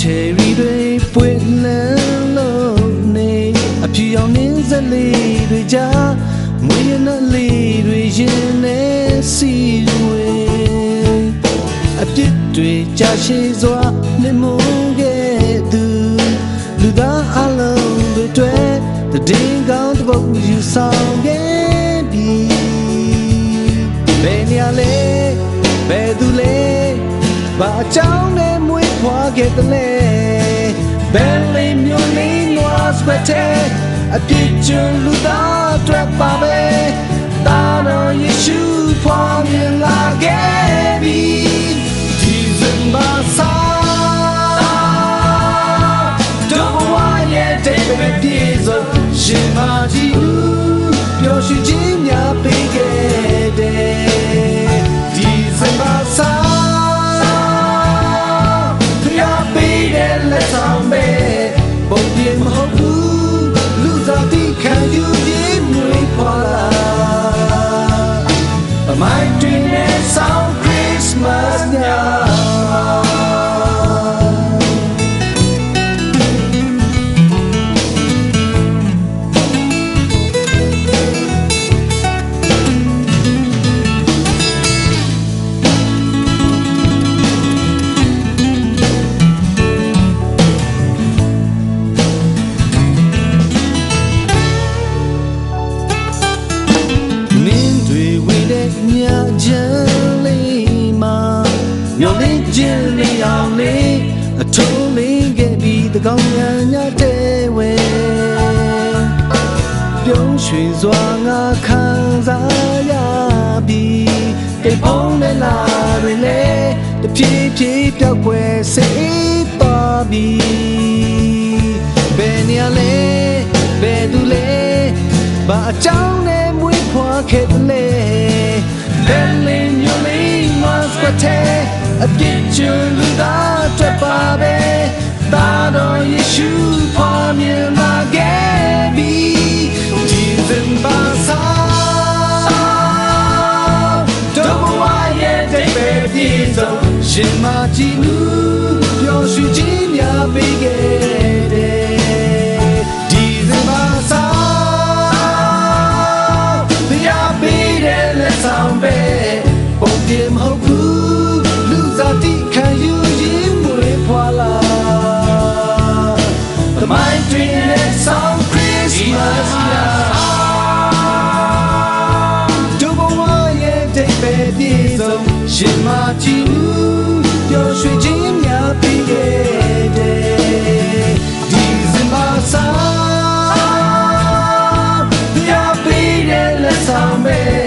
ချယ်ရီတွေပွင့်လန်းလို့နေအပြူရောင်နှင်းစလေးတွေကြားမွေးရနှလေးတွေရင်နေစီဝေးအပြစ်တွေကြာရှည်စွာနေမုန်းခဲ့သူလူသားအလုံးတွေတွေ့တည်င်းကောင်းတပုတ်ယူဆောင်ခဲ့ပြီဘယ်နေရာလဲဘယ်သူလဲဘာကြောင့် ခဲ့တယ်လဲဘယ်လေးမျိုးလေးနွားစပက်တဲ့အပြစ်ကျူလူသားတွေပါပဲတာတော်ယေရှုဖွားမြင်လာခဲ့ပြီဒီဇင်ဘာစာတော့ဝါရဲ့တိတ်ပဲပြေဆုံးရှင်မာကြီးဦးပျော်ရွှင်ခြင်း မဟုတ်ဘူးလူစားတိခံယူခြင်းမွေးဖွာလာ My dream is some Christmas ပြုံးရွှင်စွာငါခံစားရပြီးတိတ်ဖုံးနဲ့လာတွေလေတဖြည်းဖြည်းပြောက်ွယ်စိတ်သွားပြီးဘယ်နေရာလဲဘယ်သူလဲဘာအကြောင်းနဲ့မွေးဖွား ရှင်မကြီးနူပျော်ရွှင်ခြင်းများပေးခဲ့တယ်ဒီဇင်ဘာစာဘုရားပေးတဲ့လက်ဆောင်ပဲပုံပြမဟုတ်ဘူးလူစားတိခံယူခြင်းမွေးဖွာလာ The mind dream and song Christmas now ပြေဆုံးရှင်မကြီးဦးပျော်ရွှင်ခြင်းများပြီးခဲ့တယ်ဒီဇင်ဘာစာပြပေးတဲ့လက်ဆော